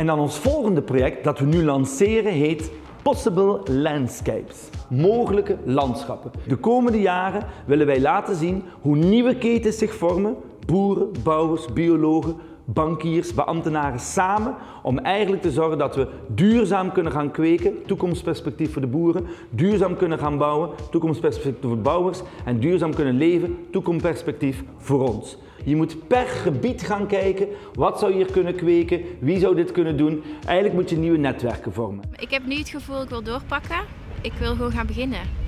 En dan ons volgende project dat we nu lanceren heet Possible Landscapes. Mogelijke landschappen. De komende jaren willen wij laten zien hoe nieuwe ketens zich vormen. Boeren, bouwers, biologen, bankiers, beambtenaren samen om eigenlijk te zorgen dat we duurzaam kunnen gaan kweken, toekomstperspectief voor de boeren, duurzaam kunnen gaan bouwen, toekomstperspectief voor de bouwers en duurzaam kunnen leven, toekomstperspectief voor ons. Je moet per gebied gaan kijken, wat zou je hier kunnen kweken, wie zou dit kunnen doen. Eigenlijk moet je nieuwe netwerken vormen. Ik heb nu het gevoel ik wil doorpakken. Ik wil gewoon gaan beginnen.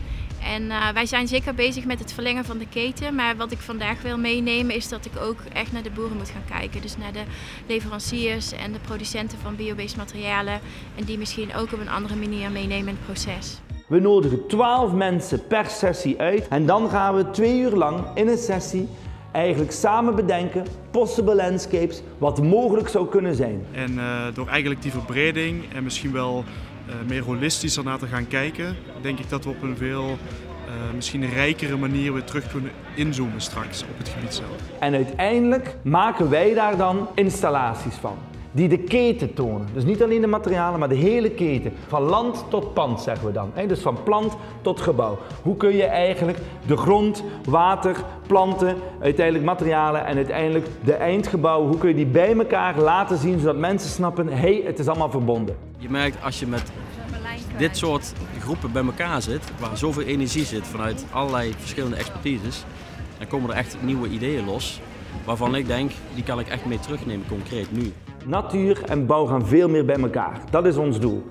En uh, wij zijn zeker bezig met het verlengen van de keten. Maar wat ik vandaag wil meenemen is dat ik ook echt naar de boeren moet gaan kijken. Dus naar de leveranciers en de producenten van biobased materialen. En die misschien ook op een andere manier meenemen in het proces. We nodigen 12 mensen per sessie uit. En dan gaan we twee uur lang in een sessie eigenlijk samen bedenken, possible landscapes, wat mogelijk zou kunnen zijn. En uh, door eigenlijk die verbreding en misschien wel uh, meer holistisch naar te gaan kijken, denk ik dat we op een veel uh, misschien rijkere manier weer terug kunnen inzoomen straks op het gebied zelf. En uiteindelijk maken wij daar dan installaties van die de keten tonen. Dus niet alleen de materialen, maar de hele keten. Van land tot pand zeggen we dan. Dus van plant tot gebouw. Hoe kun je eigenlijk de grond, water, planten, uiteindelijk materialen en uiteindelijk de eindgebouw, hoe kun je die bij elkaar laten zien zodat mensen snappen, hé, hey, het is allemaal verbonden. Je merkt als je met dit soort groepen bij elkaar zit, waar zoveel energie zit vanuit allerlei verschillende expertises, dan komen er echt nieuwe ideeën los waarvan ik denk, die kan ik echt mee terugnemen concreet nu. Natuur en bouw gaan veel meer bij elkaar. Dat is ons doel.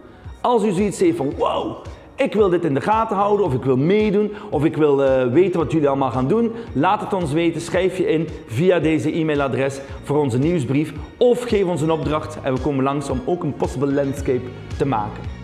Als u zoiets heeft van wow, ik wil dit in de gaten houden of ik wil meedoen of ik wil uh, weten wat jullie allemaal gaan doen, laat het ons weten. Schrijf je in via deze e-mailadres voor onze nieuwsbrief of geef ons een opdracht en we komen langs om ook een possible landscape te maken.